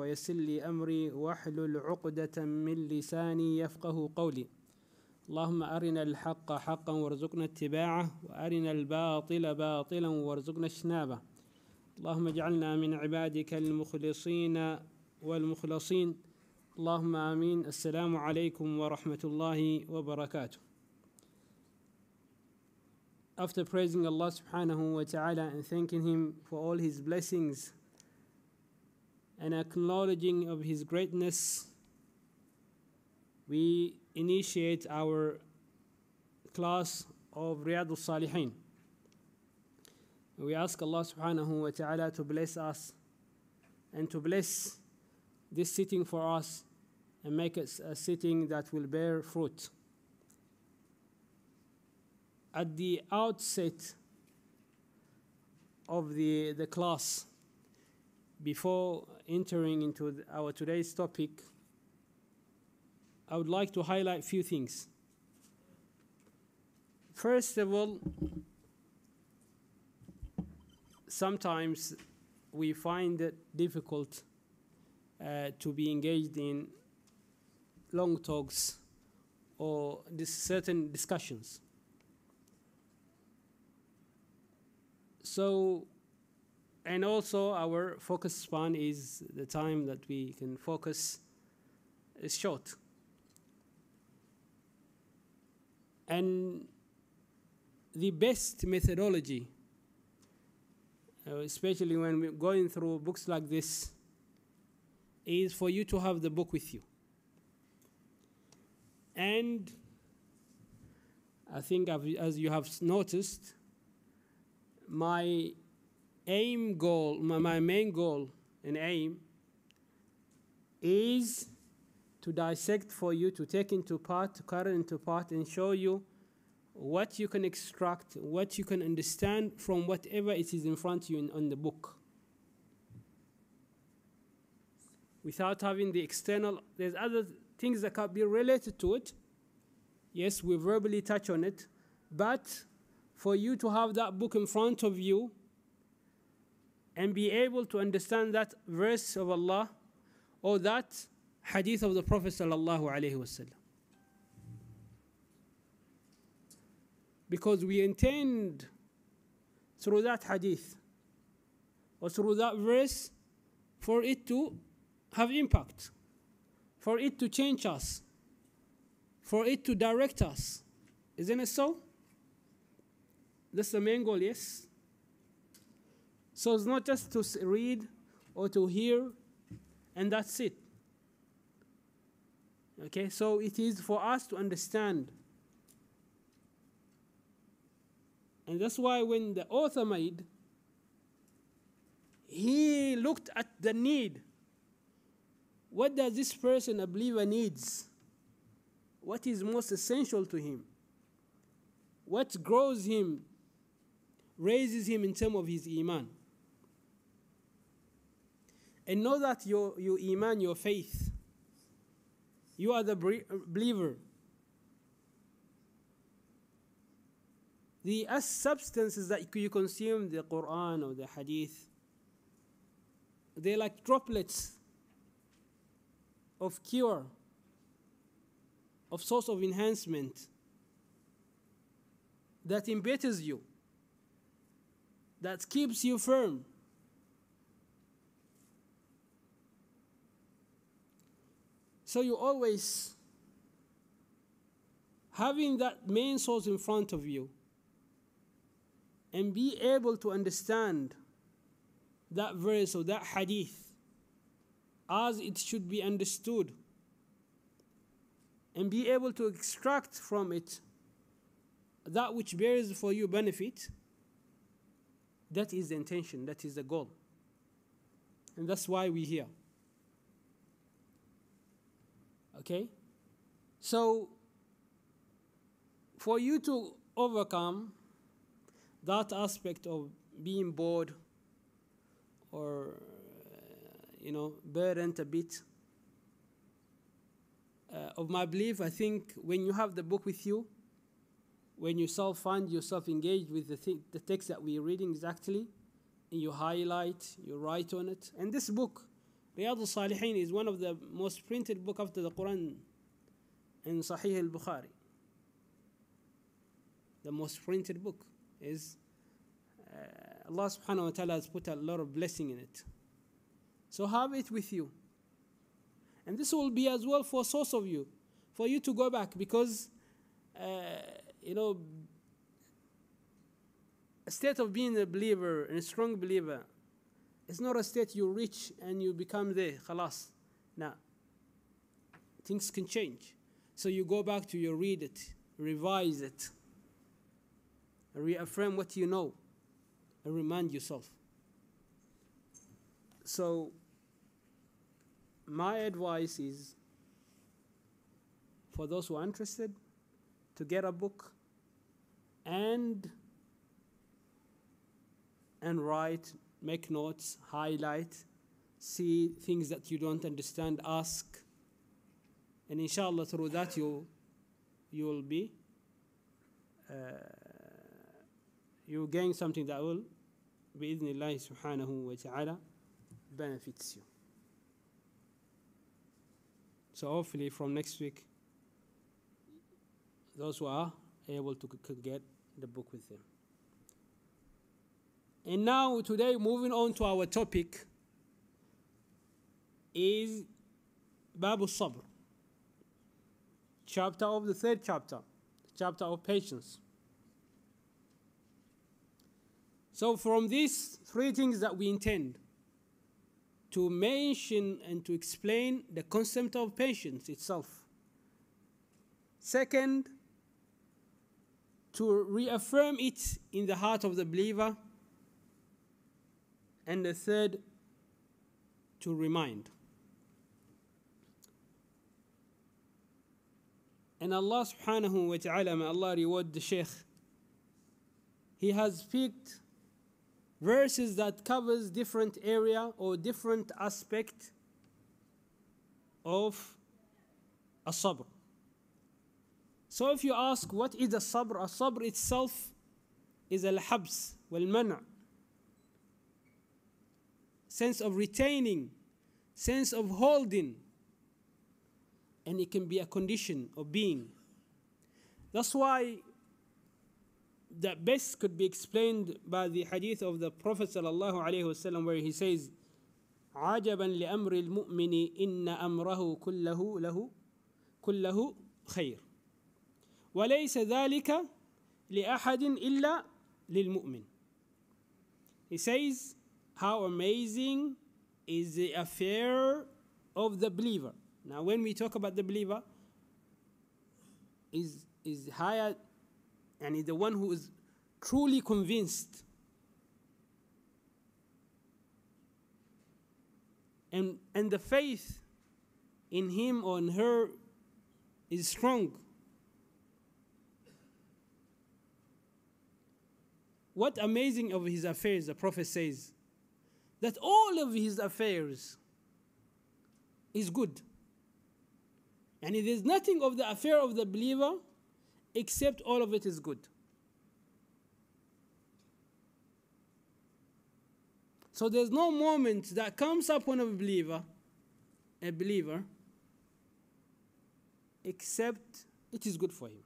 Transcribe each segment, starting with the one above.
ويسر لي أمري واحلل عقدة من لساني يفقه قولي. اللهم أرنا الحق حقا وارزقنا اتباعه وأرنا الباطل باطلا وارزقنا اجتنابه. اللهم اجعلنا من عبادك المخلصين والمخلصين. اللهم آمين. السلام عليكم ورحمة الله وبركاته. After praising Allah subhanahu wa ta'ala and thanking Him for all His blessings and acknowledging of His greatness, we initiate our class of Riyadh al-Salihin. We ask Allah subhanahu wa ta'ala to bless us and to bless this sitting for us and make it a sitting that will bear fruit. At the outset of the, the class, before entering into our today's topic, I would like to highlight a few things. First of all, sometimes we find it difficult uh, to be engaged in long talks or dis- certain discussions. So, and also our focus span is the time that we can focus is short. And the best methodology, uh, especially when we're going through books like this, is for you to have the book with you. And I think, as you have noticed, my aim goal, my, my main goal and aim is to dissect for you, to take into part, to cut it into part, and show you what you can extract, what you can understand from whatever it is in front of you in, on the book. Without having the external, there's other things that can be related to it. Yes, we verbally touch on it, but for you to have that book in front of you and be able to understand that verse of Allah or that hadith of the Prophet sallallahu alaihi wasallam. Because we intend through that hadith or through that verse for it to have impact, for it to change us, for it to direct us. Isn't it so? That's the main goal, yes? So it's not just to read or to hear and that's it. Okay, so it is for us to understand. And that's why when the author made, he looked at the need. What does this person, a believer, needs? What is most essential to him? What grows him, raises him in terms of his iman? And know that your, your iman, your faith, you are the believer. The as substances that you consume, the Quran or the Hadith, they're like droplets of cure, of source of enhancement that embetters you, that keeps you firm. So you always having that main source in front of you and be able to understand that verse or that hadith as it should be understood and be able to extract from it that which bears for you benefit that is the intention that is the goal. And that's why we're here okay? So for you to overcome that aspect of being bored or you know burdened a bit uh, of my belief i think when you have the book with you when you self find yourself engaged with the, th- the text that we're reading exactly and you highlight you write on it and this book Riyadh al-Salihin is one of the most printed book after the Quran in Sahih al-Bukhari. The most printed book is uh, Allah subhanahu wa ta'ala has put a lot of blessing in it. So have it with you. And this will be as well for source of you, for you to go back because, uh, you know, a state of being a believer and a strong believer is not a state you reach and you become there, khalas. Now, things can change. So you go back to you read it, revise it, reaffirm what you know, and remind yourself. So, my advice is for those who are interested to get a book and and write, make notes, highlight, see things that you don't understand, ask. And inshallah, through that, you, you will be, uh, you gain something that will, bi'idhnillahi subhanahu wa ta'ala, benefits you. So hopefully from next week, those who are able to get the book with them. And now, today, moving on to our topic, is Babu Sabr, chapter of the third chapter, chapter of patience. So, from these three things that we intend to mention and to explain the concept of patience itself. Second, to reaffirm it in the heart of the believer and the third, to remind. And Allah subhanahu wa ta'ala, may Allah reward the Shaykh. He has picked verses that covers different area or different aspect of a sabr. So if you ask what is a sabr, a sabr itself is al-habs wal-man' sense of retaining, sense of holding, and it can be a condition of being. That's why the best could be explained by the hadith of the Prophet ﷺ where he says, عجبا لأمر المؤمن إن أمره كله له كله خير وليس ذلك لأحد إلا للمؤمن. He says, how amazing is the affair of the believer. Now, when we talk about the believer, is is higher, and is the one who is truly convinced, and and the faith in him or in her is strong. What amazing of his affairs, the Prophet says that all of his affairs is good. And is nothing of the affair of the believer except all of it is good. So there's no moment that comes upon a believer, a believer, except it is good for him.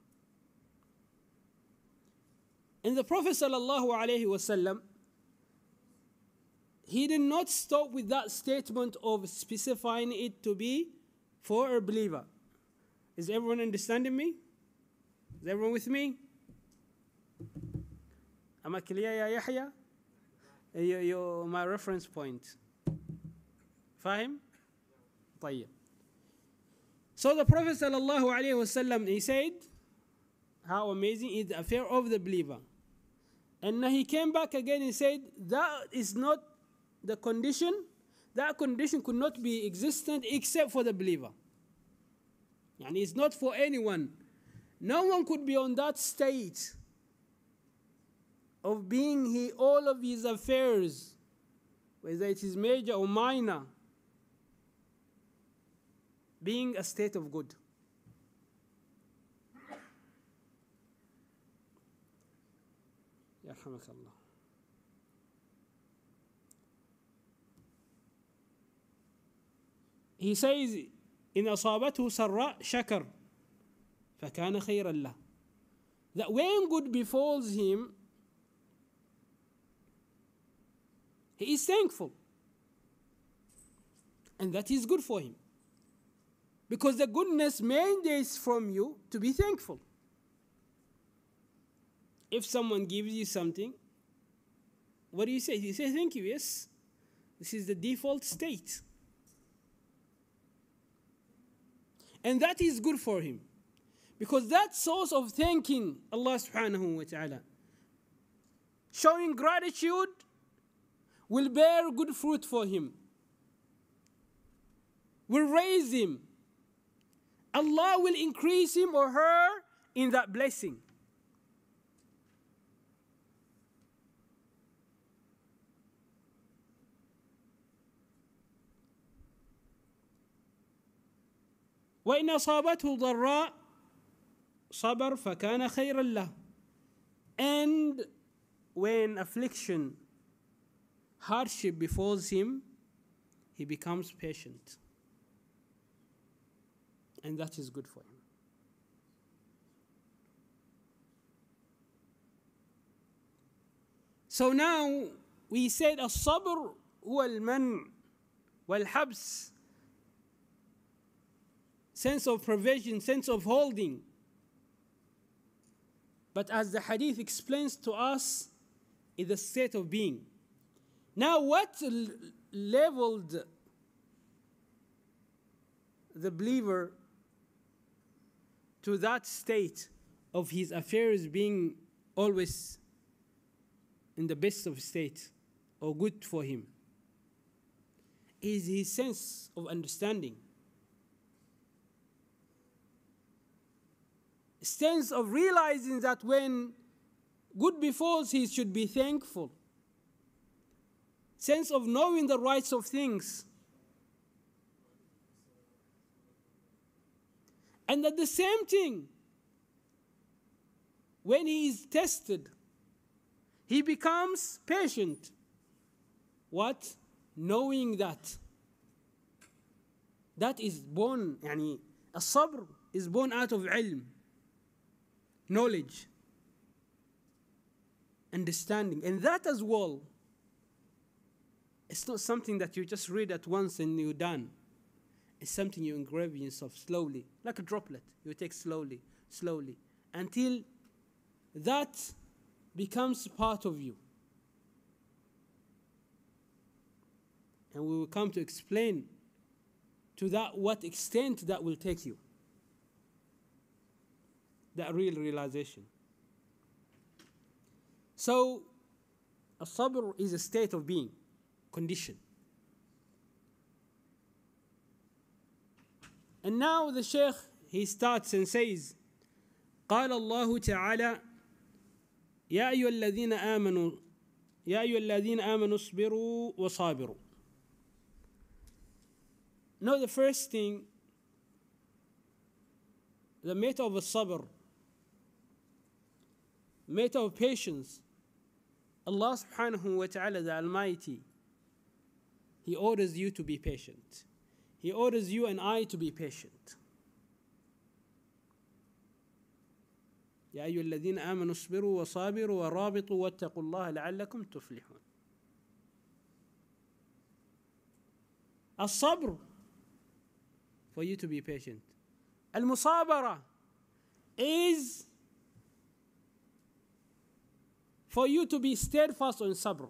And the Prophet sallallahu alaihi wasallam he did not stop with that statement of specifying it to be for a believer. Is everyone understanding me? Is everyone with me? Am I clear, ya Yahya? You, you, my reference point. فاهم؟ طيب. So the Prophet sallallahu alaihi wasallam he said, how amazing is the affair of the believer. And he came back again and said, that is not the condition, that condition could not be existent except for the believer. And it's not for anyone. No one could be on that state of being he, all of his affairs, whether it is major or minor, being a state of good. يرحمك الله he says إن أصابته سراء شكر فكان خيرا له that when good befalls him he is thankful and that is good for him because the goodness mandates from you to be thankful if someone gives you something what do you say you say thank you yes this is the default state And that is good for him because that source of thanking Allah subhanahu wa ta'ala, showing gratitude, will bear good fruit for him, will raise him. Allah will increase him or her in that blessing. وإن أصابته ضراء صبر فكان خيرا له and when affliction hardship befalls him he becomes patient and that is good for him so now we said الصبر هو المنع والحبس sense of provision sense of holding. But as the hadith explains to us, is a state of being. Now, what leveled the believer to that state of his affairs being always in the best of state or good for him? Is his sense of understanding sense of realizing that when good befalls he should be thankful sense of knowing the rights of things and at the same thing when he is tested he becomes patient what knowing that that is born يعني الصبر is born out of علم knowledge, understanding. And that as well, it's not something that you just read at once and you're done. It's something you engrave yourself slowly, like a droplet. You take slowly, slowly, until that becomes part of you. And we will come to explain to that what extent that will take you that real realization. So, a sabr is a state of being, condition. And now the Shaykh he starts and says, قال الله تعالى يا أيها الذين آمنوا يا أيها الذين آمنوا اصبروا وصابروا. Now the first thing, the matter of a sabr matter of patience, Allah subhanahu wa ta'ala, the Almighty, He orders you to be patient. He orders you and I to be patient. يا أيها الذين آمنوا اصبروا وصابروا ورابطوا واتقوا الله لعلكم تفلحون. الصبر for you to be patient. المصابرة is for you to be steadfast on sabr,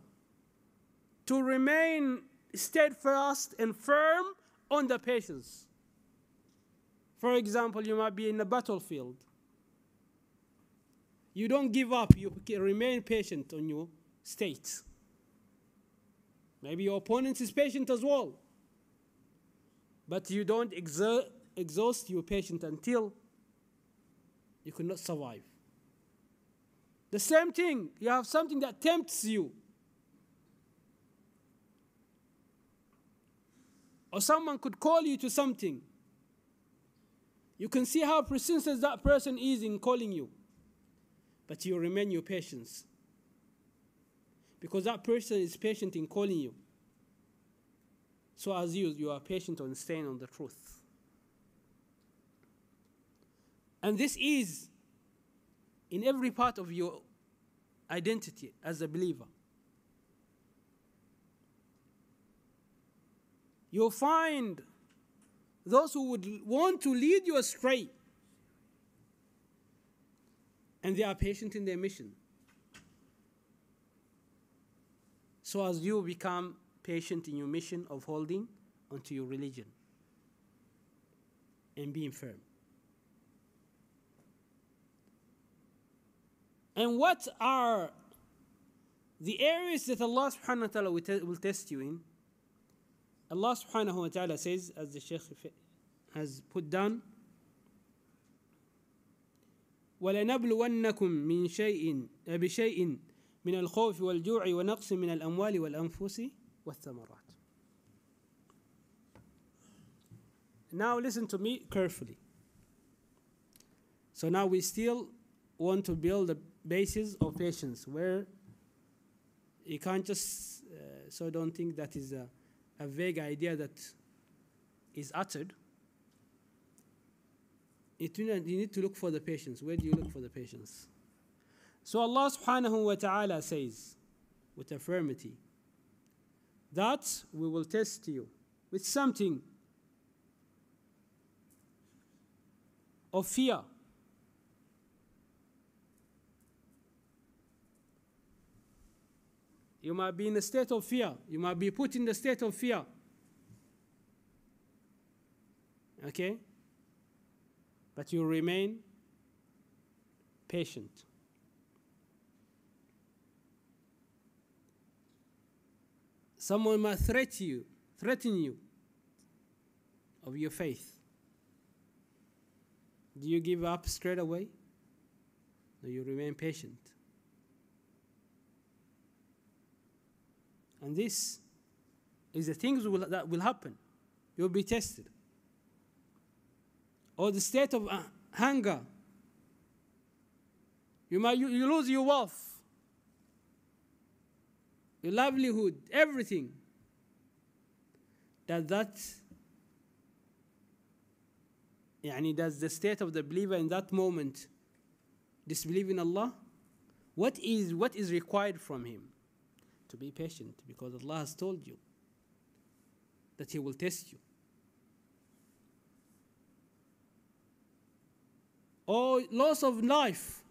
to remain steadfast and firm on the patience. For example, you might be in a battlefield. You don't give up, you remain patient on your state. Maybe your opponent is patient as well. But you don't exert, exhaust your patience until you cannot survive. The same thing, you have something that tempts you. Or someone could call you to something. You can see how persistent that person is in calling you. But you remain your patience. Because that person is patient in calling you. So as you, you are patient on staying on the truth. And this is in every part of your identity as a believer. You'll find those who would want to lead you astray. And they are patient in their mission. So as you become patient in your mission of holding onto your religion and being firm. And what are the areas that Allah subhanahu wa ta'ala will, te- will test you in? Allah subhanahu wa ta'ala says, as the Shaykh has put down, ولنبلونكم من شيء بشيء من الخوف والجوع ونقص من الأموال والأنفس والثمرات. Now listen to me carefully. So now we still want to build the basis of patience where you can't just, uh, so don't think that is a, a vague idea that is uttered. It, you need to look for the patience. Where do you look for the patience? So Allah subhanahu wa ta'ala says with affirmity that we will test you with something of fear. You might be in a state of fear. You might be put in the state of fear. Okay? But you remain patient. Someone might threaten you, threaten you of your faith. Do you give up straight away? No, you remain patient. And this is the things will, that will happen. You'll be tested. Or the state of uh, hunger. You might you, you lose your wealth, your livelihood, everything. Does that يعني does the state of the believer in that moment disbelieve in Allah? What is what is required from him? To be patient because Allah has told you that He will test you. Or loss of life.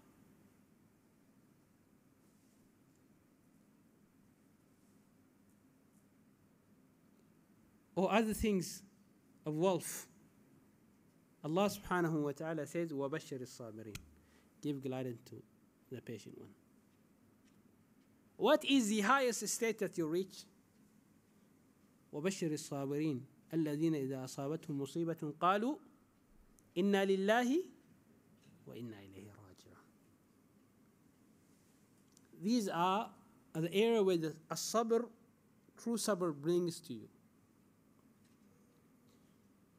Or other things of wealth. Allah subhanahu wa ta'ala says, وَبَشِّرِ الصَّابِرِينَ Give guidance to the patient one. What is the highest state that you reach? وبشر الصابرين الذين إذا أصابتهم مصيبة قالوا إنا لله وإنا إليه راجعون. These are the area where the sabr, true sabr brings to you.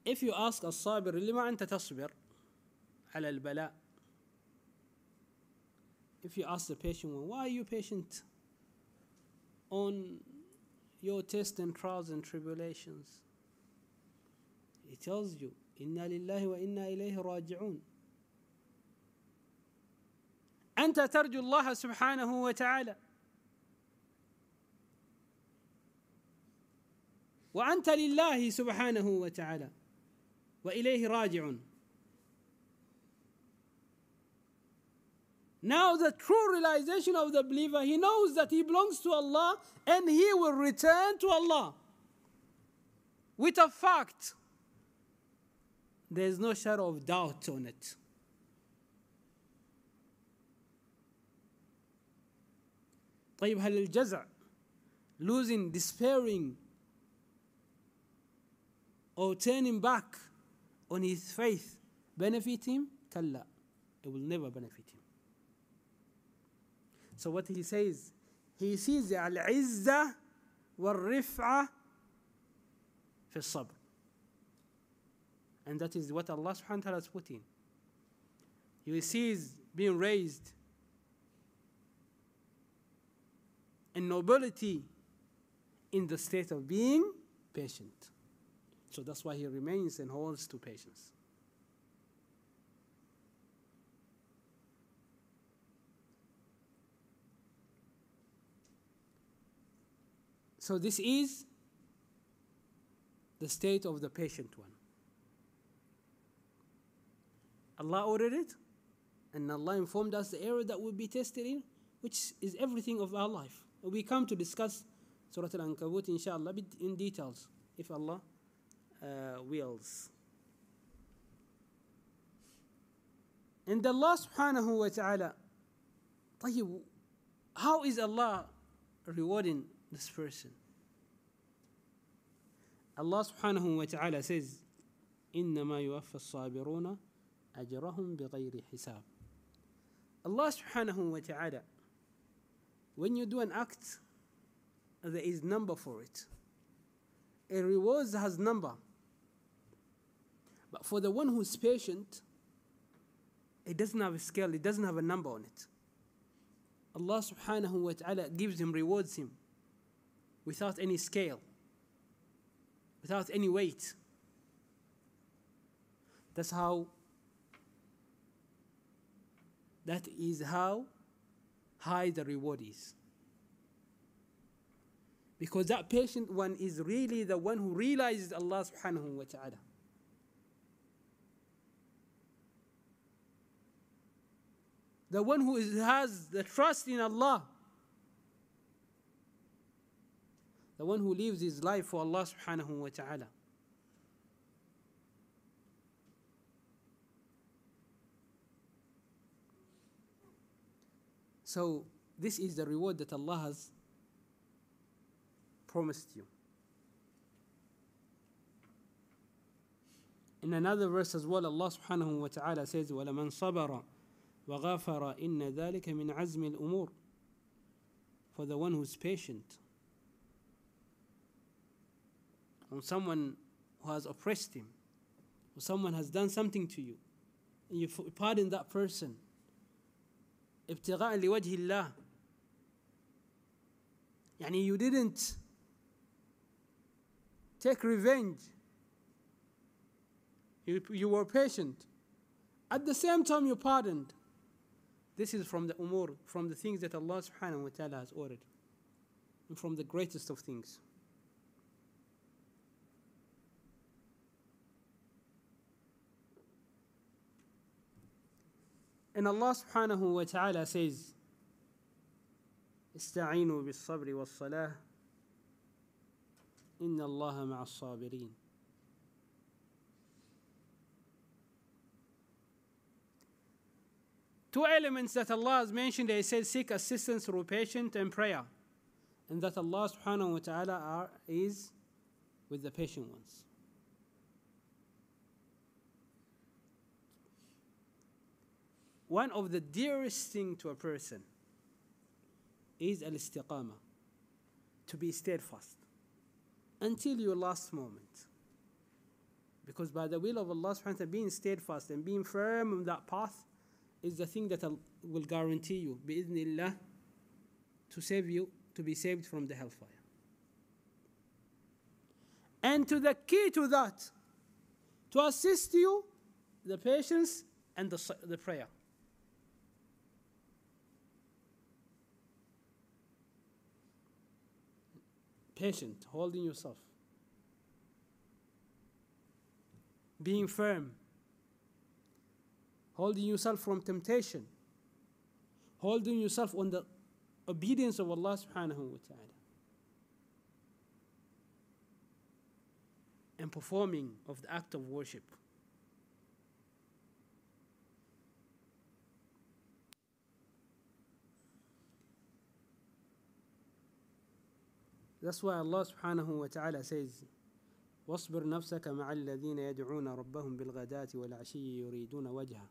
If you ask الصابر لما أنت تصبر على البلاء If you ask the patient one, why are you patient on your tests and trials and tribulations? He tells you, إنا لله وإنا إليه راجعون. أنت ترجو الله سبحانه وتعالى. وأنت لله سبحانه وتعالى وإليه راجعون. Now, the true realization of the believer, he knows that he belongs to Allah and he will return to Allah. With a fact, there is no shadow of doubt on it. طيب هل الجزع losing despairing or turning back on his faith benefit him كلا it will never benefit him so what he says, he sees al-izzah wal-rif'ah fi sabr. And that is what Allah subhanahu wa ta'ala is putting. He sees being raised in nobility in the state of being patient. So that's why he remains and holds to patience. So this is the state of the patient one. Allah ordered it, and Allah informed us the area that will be tested in, which is everything of our life. We come to discuss Surah Al-Ankabut inshallah in details if Allah uh, wills. And Allah subhanahu wa ta'ala, طيب, how is Allah rewarding this person? Allah subhanahu wa ta'ala says, إنما يوفى الصابرون أجرهم بغير حساب. Allah subhanahu wa ta'ala, when you do an act, there is number for it. A reward has number. But for the one who's patient, it doesn't have a scale, it doesn't have a number on it. Allah subhanahu wa ta'ala gives him, rewards him without any scale, without any weight. That's how, that is how high the reward is. Because that patient one is really the one who realizes Allah subhanahu wa ta'ala. The one who is, has the trust in Allah. The one who lives his life for Allah subhanahu wa ta'ala. So, this is the reward that Allah has promised you. In another verse as well, Allah subhanahu wa ta'ala says, وَلَمَنْ صَبَرَ وَغَافَرَ إِنَّ ذَلِكَ مِنْ عَزْمِ الْأُمُورِ For the one who's patient. On someone who has oppressed him, or someone has done something to you, and you pardon that person, ابتغاء لوجه الله يعني you didn't take revenge you, you were patient at the same time you pardoned this is from the umur from the things that Allah subhanahu wa ta'ala has ordered and from the greatest of things And Allah subhanahu wa ta'ala says, استعينوا بالصبر والصلاة إن الله مع الصابرين Two elements that Allah has mentioned, they said seek assistance through patience and prayer. And that Allah subhanahu wa ta'ala are, is with the patient ones. One of the dearest thing to a person is al-istiqama, to be steadfast until your last moment. Because by the will of Allah subhanahu wa ta'ala, being steadfast and being firm on that path is the thing that will guarantee you, bi'idhnillah, to save you, to be saved from the hellfire. And to the key to that, to assist you, the patience and the, the prayer. Patient, holding yourself, being firm, holding yourself from temptation, holding yourself on the obedience of Allah subhanahu wa ta'ala. And performing of the act of worship. That's why Allah subhanahu wa ta'ala says, واصبر نفسك مع الذين يدعون ربهم بالغداة والعشي يريدون وجهه.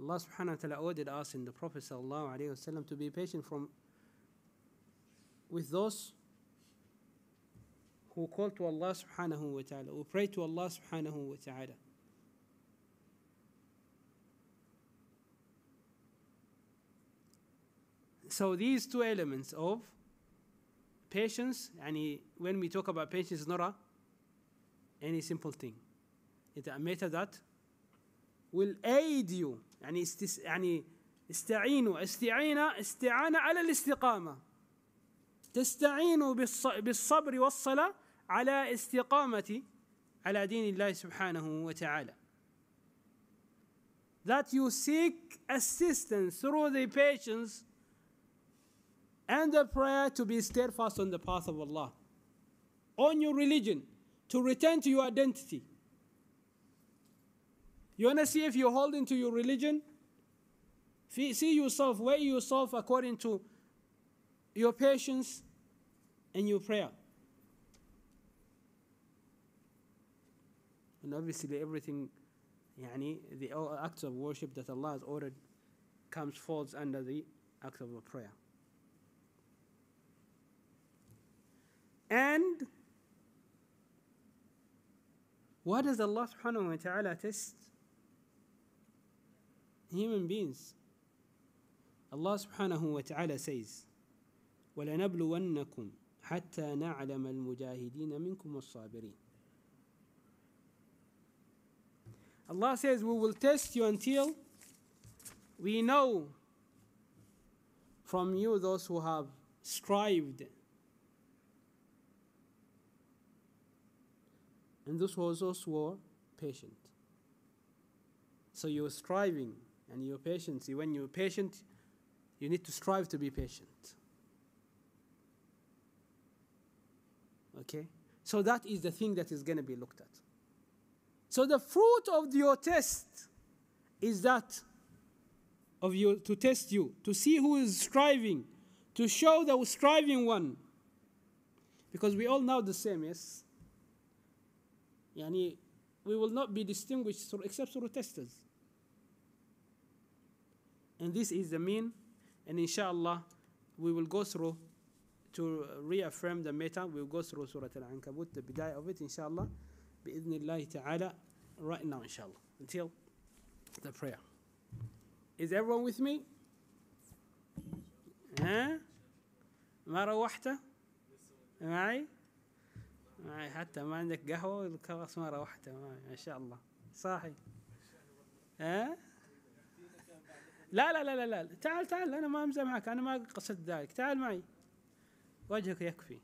Allah subhanahu wa ta'ala ordered us in the Prophet sallallahu alayhi wasallam to be patient from with those who call to Allah subhanahu wa ta'ala, who pray to Allah subhanahu wa ta'ala. So these two elements of patience يعني when we talk about patience it's not a any simple thing it's a method that will aid you يعني استس يعني استعينوا استعينة استعانة على الاستقامة تستعينوا بالص- بالصبر والصلاة على استقامة على دين الله سبحانه وتعالى that you seek assistance through the patience and the prayer to be steadfast on the path of Allah, on your religion, to return to your identity. You want to see if you're holding to your religion? See yourself, weigh yourself according to your patience and your prayer. And obviously, everything, yani, the acts of worship that Allah has ordered, comes falls under the act of a prayer. And what does Allah subhanahu wa ta'ala test? Human beings. Allah subhanahu wa ta'ala says, وَلَنَبْلُوَنَّكُمْ حَتَّى نَعْلَمَ الْمُجَاهِدِينَ مِنْكُمْ وَالصَّابِرِينَ Allah says, We will test you until we know from you those who have strived and those also were patient. So you're striving and your patience, See, when you're patient, you need to strive to be patient. Okay? So that is the thing that is going to be looked at. So the fruit of your test is that of you to test you, to see who is striving, to show the striving one. Because we all know the same, yes? Yani, we will not be distinguished through, except through testers. And this is the mean, and inshallah, we will go through to reaffirm the meta. We'll go through Surah Al Ankabut, the bidayah of it, inshallah, بإذن الله ta'ala, right now, inshallah, until the prayer. Is everyone with me? ها؟ ما روحت؟ معي؟ معي حتى ما عندك قهوة خلاص ما روحت ما شاء الله. صاحي. ها؟ لا لا لا لا لا. تعال تعال أنا ما أمزح معك أنا ما قصدت ذلك. تعال معي. وجهك يكفي.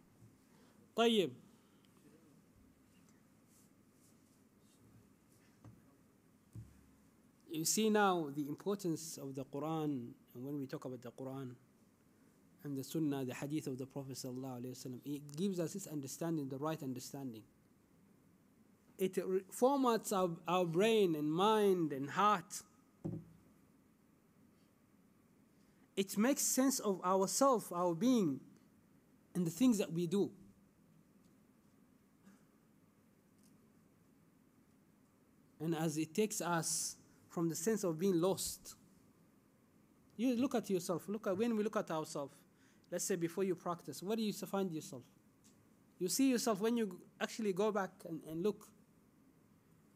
طيب. You see now the importance of the Quran, and when we talk about the Quran. And the Sunnah, the Hadith of the Prophet wasallam, it gives us this understanding, the right understanding. It formats our, our brain and mind and heart. It makes sense of ourself, our being, and the things that we do. And as it takes us from the sense of being lost. You look at yourself. Look at when we look at ourselves Let's say before you practice, what do you find yourself? You see yourself when you actually go back and, and look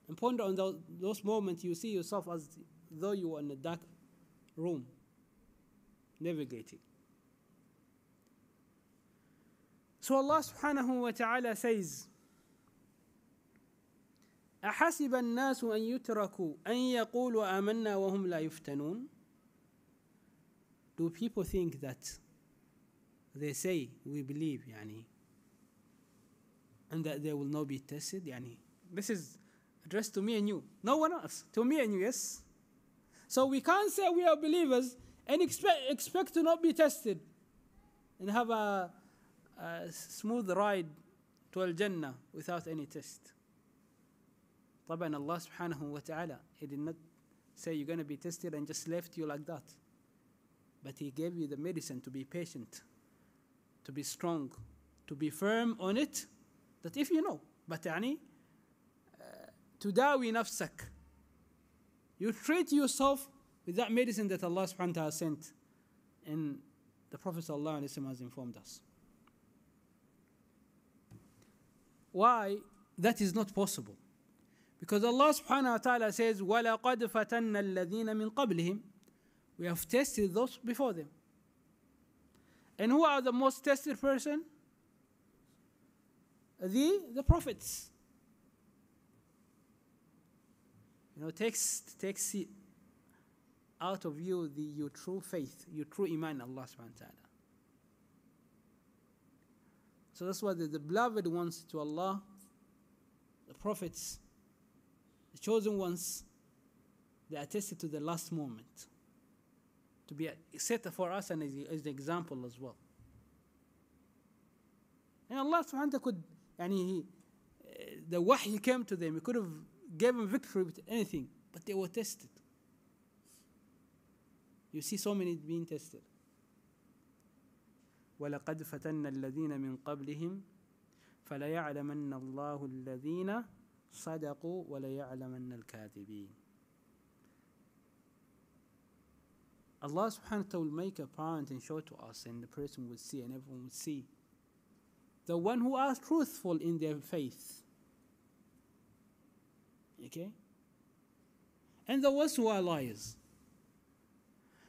and ponder on those, those moments. You see yourself as though you were in a dark room, navigating. So Allah subhanahu wa ta'ala says, أحسب الناس أن يتركوا أن يقولوا آمنا وهم لا يفتنون Do people think that they say we believe يعني and that they will not be tested يعني This is addressed to me and you no one else to me and you yes So we can't say we are believers and expect, expect to not be tested and have a, a smooth ride to Al-Jannah without any test طبعا Allah subhanahu wa ta'ala He did not say you're going to be tested and just left you like that. But He gave you the medicine to be patient, to be strong, to be firm on it. That if you know, but يعني تداوي نفسك. You treat yourself with that medicine that Allah subhanahu wa ta'ala sent. And the Prophet sallallahu alaihi wasallam has informed us. Why that is not possible? Because Allah subhanahu wa ta'ala says, وَلَقَدْ فَتَنَّ الَّذِينَ مِنْ قَبْلِهِمْ We have tested those before them. And who are the most tested person? The, the prophets. you know, takes takes out of you the your true faith, your true iman Allah subhanahu wa ta'ala. So that's why the, the beloved ones to Allah, the prophets, the chosen ones, they attested to the last moment to be set for us and as, as the example as well. And Allah subhanahu wa ta'ala could, and he, the wahy came to them, he could have given victory with anything, but they were tested. You see so many being tested. ولقد فتنا الذين من قبلهم فليعلمن الله الذين صدقوا وليعلمن الكاذبين Allah subhanahu wa ta'ala will make apparent and show to us, and the person will see, and everyone will see. The one who are truthful in their faith. Okay? And the ones who are liars.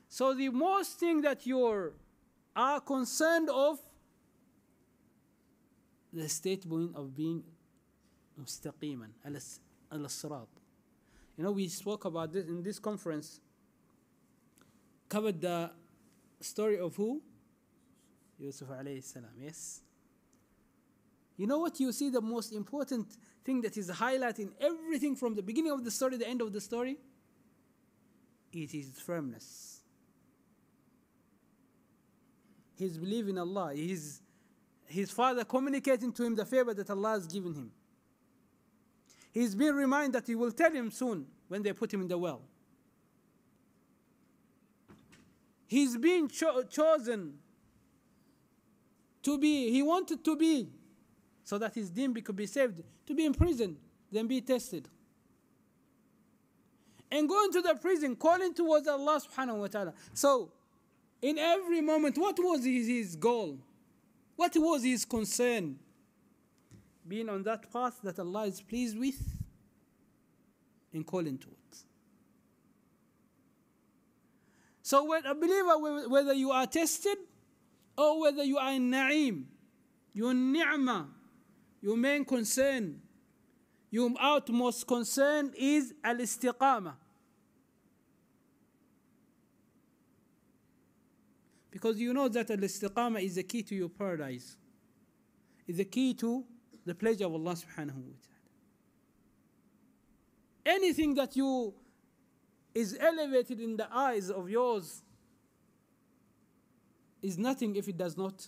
So the most thing that you are concerned of the statement of being mustaqiman al sirat. You know, we spoke about this in this conference covered the story of who? Yusuf alayhi salam, yes. You know what you see the most important thing that is highlighting everything from the beginning of the story, to the end of the story? It is firmness. His belief in Allah, his, his father communicating to him the favor that Allah has given him. He's been reminded that he will tell him soon when they put him in the well. He's been cho- chosen to be, he wanted to be, so that his deen could be saved, to be in prison, then be tested. And going to the prison, calling towards Allah subhanahu wa ta'ala. So, in every moment, what was his, his goal? What was his concern? Being on that path that Allah is pleased with and calling to it. So, when a believer, whether you are tested or whether you are in na'im, your ni'mah, your main concern, your utmost concern is al istiqamah. Because you know that al istiqamah is the key to your paradise, is the key to the pleasure of Allah subhanahu wa ta'ala. Anything that you is elevated in the eyes of yours is nothing if it does not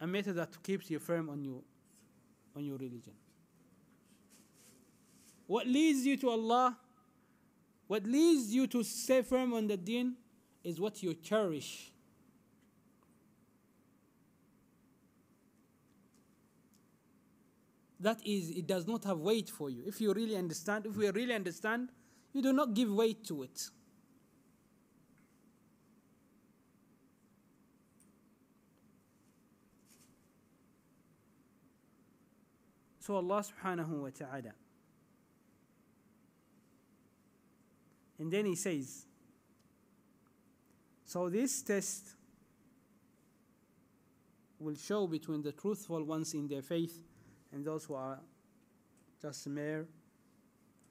a matter that keeps you firm on your on your religion. What leads you to Allah, what leads you to stay firm on the deen is what you cherish. That is, it does not have weight for you. If you really understand, if we really understand you do not give weight to it. So Allah subhanahu wa ta'ala. And then he says, so this test will show between the truthful ones in their faith and those who are just mere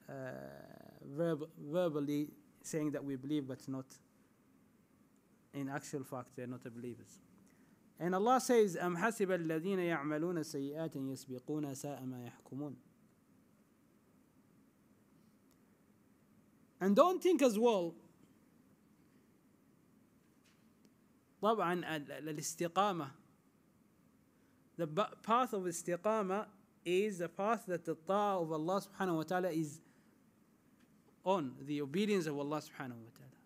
uh, verb- verbally saying that we believe, but not in actual fact, they're not believers. And Allah says, أم حسب الذين يعملون سيئات يسبقون ساء ما يحكمون. And don't think as well طبعا الاستقامة the path of istiqamah is the path that the ta'ah of Allah subhanahu wa ta'ala is on the obedience of Allah subhanahu wa ta'ala.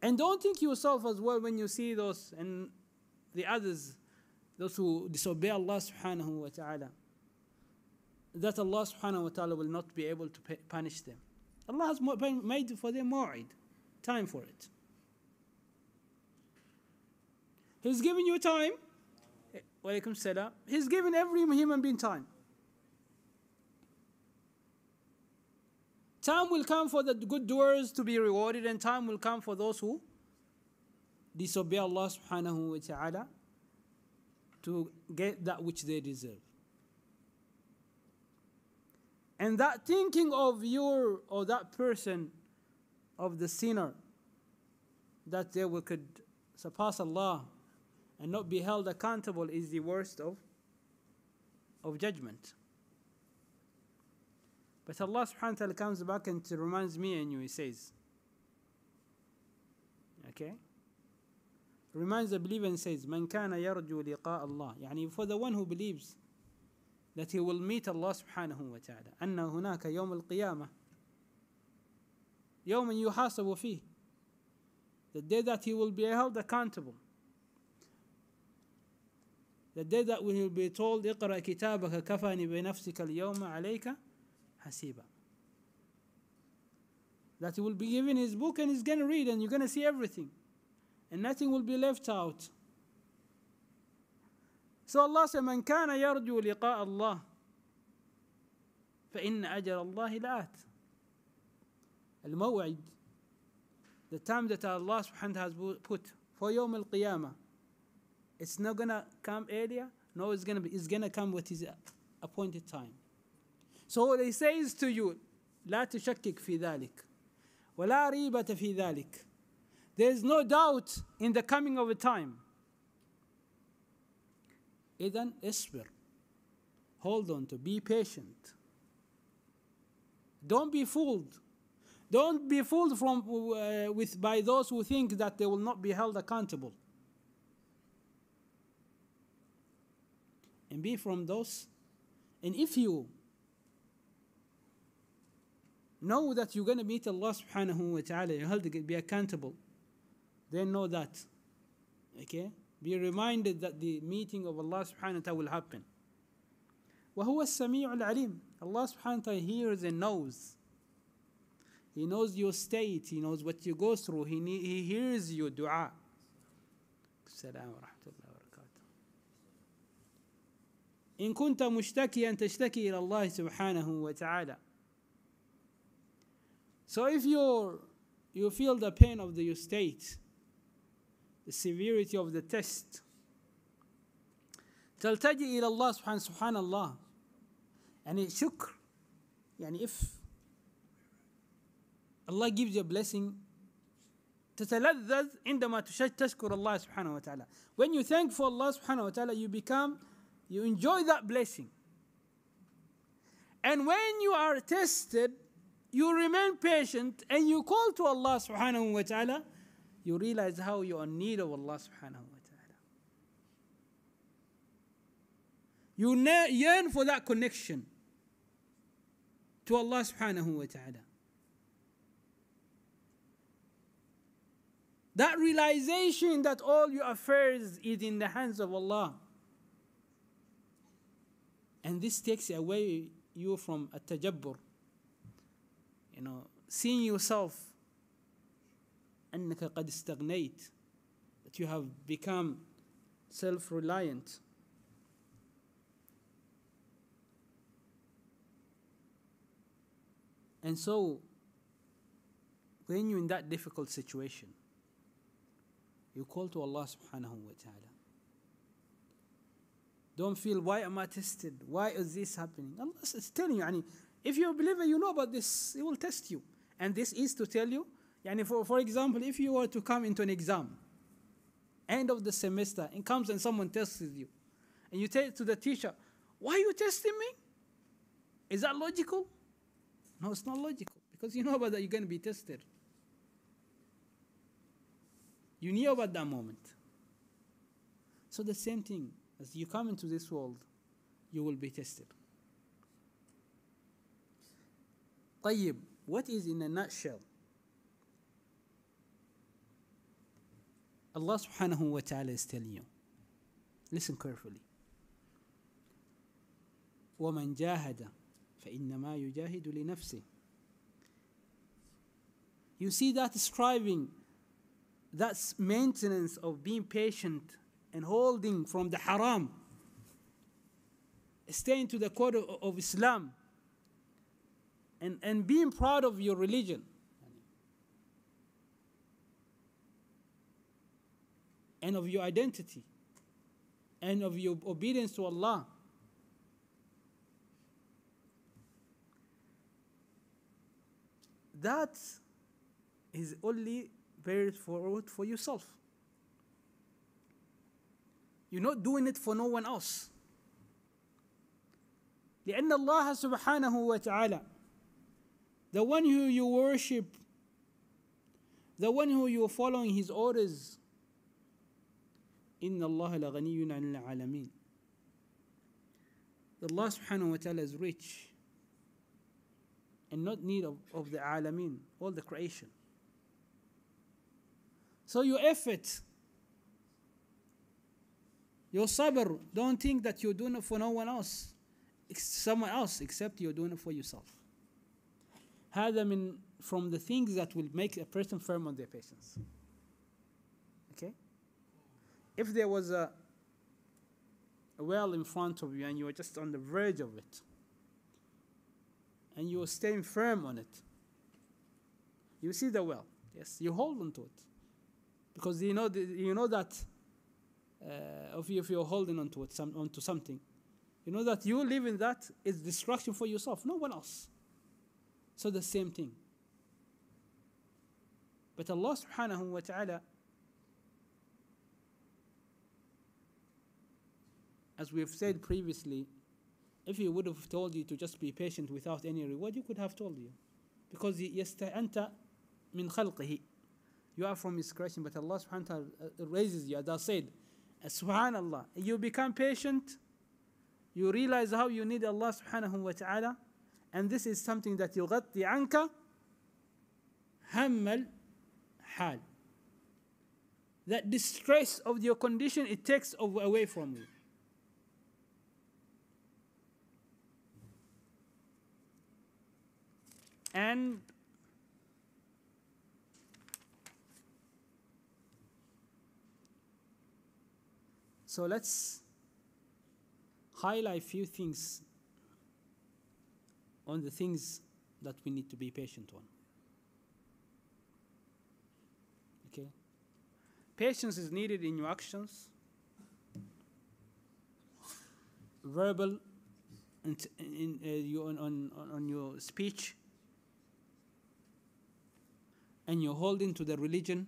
And don't think yourself as well when you see those and the others, those who disobey Allah subhanahu wa ta'ala, that Allah subhanahu wa ta'ala will not be able to punish them. Allah has made for them mu'id, time for it. He's given you time. Walaikum salam. He's given every human being time. Time will come for the good doers to be rewarded, and time will come for those who disobey Allah subhanahu wa ta'ala to get that which they deserve. And that thinking of your or that person, of the sinner, that they will could surpass Allah and not be held accountable is the worst of, of judgment. But Allah subhanahu wa ta'ala comes back and reminds me and you, He says, Okay? Reminds the believer and says, Man kana yarju liqa Allah. Yani for the one who believes that he will meet Allah subhanahu wa ta'ala. أن هناك يوم القيامة يوم يحاسب فيه the day that he will be held accountable the day that he will be told اقرأ كتابك كفاني بنفسك اليوم عليك حسيبا that he will be given his book and he's going to read and you're going to see everything and nothing will be left out so Allah said من كان يرجو لقاء الله فإن أجل الله لآت الموعد the time that Allah subhanahu has put for يوم القيامة it's not gonna come earlier no it's gonna be it's gonna come with his appointed time so what he says to you لا تشكك في ذلك ولا ريبة في ذلك there is no doubt in the coming of a time إذا اصبر hold on to be patient don't be fooled don't be fooled from uh, with by those who think that they will not be held accountable and be from those and if you know that you're going to meet Allah subhanahu wa ta'ala you're held to be accountable then know that okay be reminded that the meeting of Allah subhanahu wa ta'ala will happen وهو السميع العليم Allah subhanahu wa ta'ala hears and knows He knows your state He knows what you go through He, he hears your dua السلام ورحمة الله وبركاته إن كنت مشتكيا تشتكي إلى الله سبحانه وتعالى So if you you feel the pain of the, your state the severity of the test تلتجئ إلى الله سبحانه سبحان الله يعني شكر يعني if Allah gives you a blessing تتلذذ عندما تشكر الله سبحانه وتعالى when you thank for Allah سبحانه وتعالى you become you enjoy that blessing and when you are tested you remain patient and you call to Allah subhanahu wa ta'ala you realize how you are in need of Allah subhanahu wa ta'ala. You yearn for that connection to Allah subhanahu wa ta'ala. That realization that all your affairs is in the hands of Allah. And this takes away you from a tajabbur You know, seeing yourself أنك قد استغنيت that you have become self-reliant and so when you're in that difficult situation you call to Allah subhanahu wa ta'ala don't feel why am I tested why is this happening Allah is telling you يعني, if you're a believer you know about this He will test you and this is to tell you Yani for, for example, if you were to come into an exam, end of the semester, and comes and someone tests you, and you tell to the teacher, why are you testing me? Is that logical? No, it's not logical, because you know about that you're going to be tested. You knew about that moment. So the same thing, as you come into this world, you will be tested. طيب, what is in a nutshell Allah subhanahu wa ta'ala is telling you. Listen carefully. ومن جاهد فإنما يجاهد لنفسه. You see that striving, that maintenance of being patient and holding from the haram, staying to the code of, of Islam, and, and being proud of your religion. and of your identity and of your obedience to Allah. that is only very forward for yourself. You're not doing it for no one else. لأن الله سبحانه وتعالى the one who you worship the one who you're following his orders إن الله لغني عن العالمين Allah subhanahu wa ta'ala is rich and not need of, of the alamin, all the creation. So your effort, your sabr, don't think that you're doing it for no one else, someone else, except you're doing it for yourself. هذا من from the things that will make a person firm on their patience. Okay? If there was a, a well in front of you and you were just on the verge of it, and you are staying firm on it, you see the well. Yes, you hold on to it because you know the, you know that uh, if, you, if you're holding onto it, some, onto something, you know that you living that is destruction for yourself, no one else. So the same thing. But Allah subhanahu wa ta'ala, as we have said previously, if He would have told you to just be patient without any reward, you could have told you. Because أنت من خلقه You are from His creation, but Allah subhanahu wa ta'ala raises you, as I said, subhanallah, you become patient, you realize how you need Allah subhanahu wa ta'ala, and this is something that يغطي عنك هم الحال that distress of your condition it takes away from you and so let's highlight a few things on the things that we need to be patient on. Okay? Patience is needed in your actions, verbal, and in, uh, you, on, on, on your speech, and you're holding to the religion,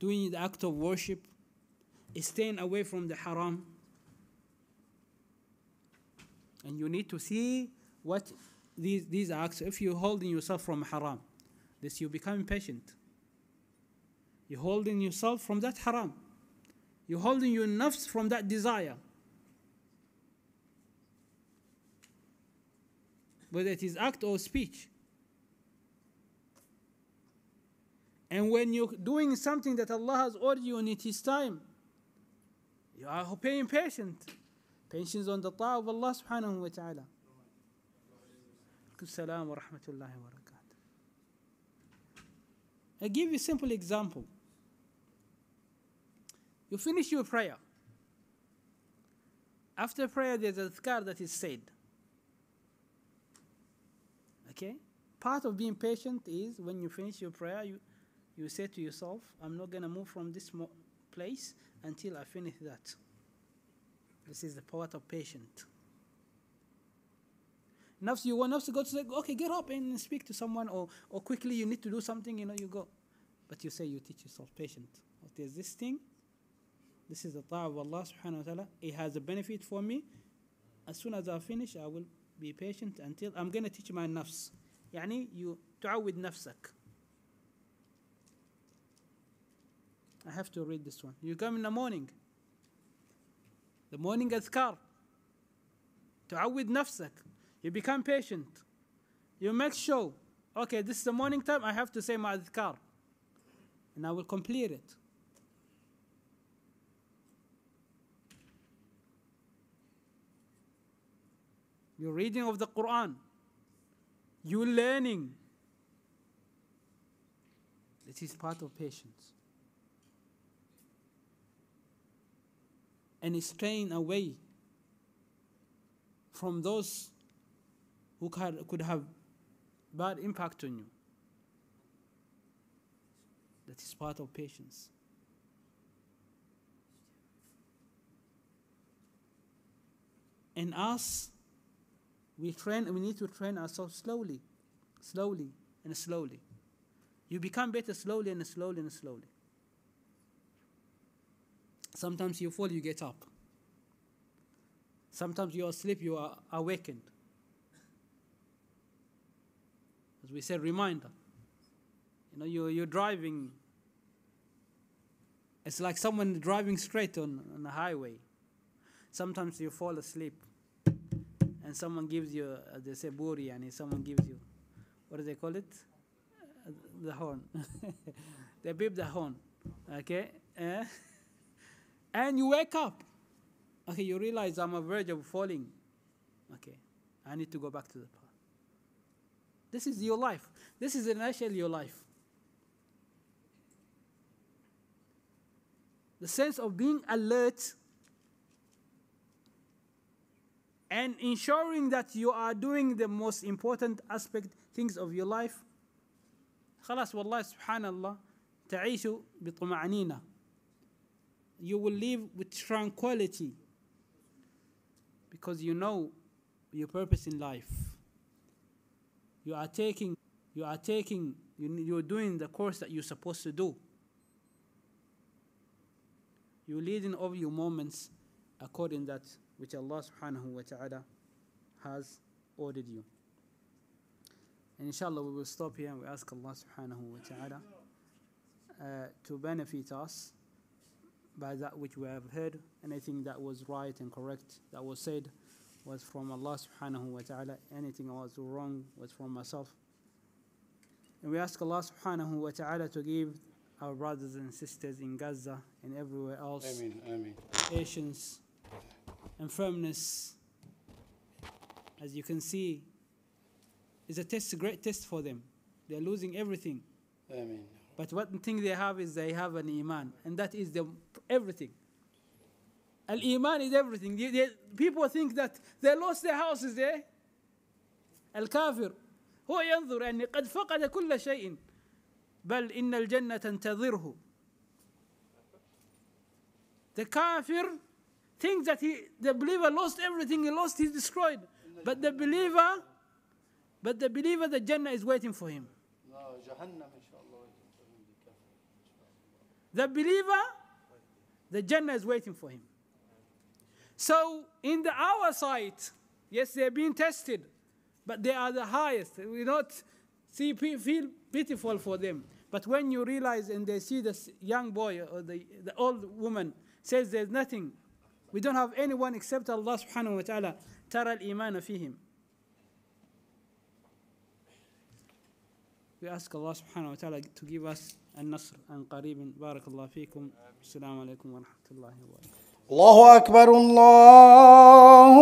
doing the act of worship, staying away from the haram. And you need to see what these, these acts, if you're holding yourself from haram, this you become impatient. You're holding yourself from that haram. You're holding your nafs from that desire. Whether it is act or speech. And when you're doing something that Allah has ordered you and it is time, you are being patient. Patience on the ta'ah of Allah subhanahu wa ta'ala. Salam wa rahmatullahi wa barakatuh. I give you a simple example. You finish your prayer. After prayer, there's a dhkar that is said. Okay? Part of being patient is when you finish your prayer, you, you say to yourself, I'm not going to move from this place until I finish that. This is the part of patient. Nafs, you want nafs to go to say, okay, get up and speak to someone, or, or quickly you need to do something, you know, you go. But you say you teach yourself patient. There's this thing, this is the ta'ah of Allah subhanahu wa ta'ala. It has a benefit for me. As soon as I finish, I will be patient until I'm going to teach my nafs. يعني you تعود نفسك. I have to read this one. You come in the morning. The morning أذكار. تعود نفسك. You become patient. You make sure, okay, this is the morning time, I have to say my adhkar. And I will complete it. You're reading of the Quran. You're learning. This is part of patience. And staying away from those who could have bad impact on you. That is part of patience. And us, we train we need to train ourselves slowly slowly and slowly you become better slowly and slowly and slowly sometimes you fall you get up sometimes you're asleep you are awakened as we said reminder you know you're, you're driving it's like someone driving straight on, on the highway sometimes you fall asleep and someone gives you, uh, they say buri, and someone gives you, what do they call it? The horn. they beep the horn, okay? Uh, and you wake up. Okay, you realize I'm on verge of falling. Okay, I need to go back to the path. This is your life. This is initially your life. The sense of being alert and ensuring that you are doing the most important aspect things of your life خلاص والله سبحان الله تعيش بطمأنينة you will live with tranquility because you know your purpose in life. You are taking you are taking you, you're doing the course that you're supposed to do. You're leading over your moments according that which Allah subhanahu wa ta'ala has ordered you. And inshallah, we will stop here and we ask Allah subhanahu wa ta'ala uh, to benefit us by that which we have heard. Anything that was right and correct that was said was from Allah subhanahu wa ta'ala. Anything that was wrong was from myself. And we ask Allah subhanahu wa ta'ala to give our brothers and sisters in Gaza and everywhere else Ameen, ameen. patience and firmness, as you can see, is a test, a great test for them. They're losing everything. Ameen. But one thing they have is they have an iman, and that is the everything. Al iman is everything. They- they- people think that they lost their houses there. الكافر هو ينظر أني قد فقد كل شيء بل إن الجنة تنتظره. The kafir thinks that he, the believer lost everything, he lost, he's destroyed. But the believer, but the believer, the Jannah is waiting for him. The believer, the Jannah is waiting for him. So, in the our sight, yes, they're being tested, but they are the highest. We not see, feel pitiful for them. But when you realize and they see this young boy or the, the old woman says there's nothing, we don't have anyone except Allah subhanahu wa ta'ala, tara al-imana fihim. We ask Allah subhanahu wa ta'ala to give us النصر عن قريب بارك الله فيكم السلام عليكم ورحمة الله وبركاته الله أكبر الله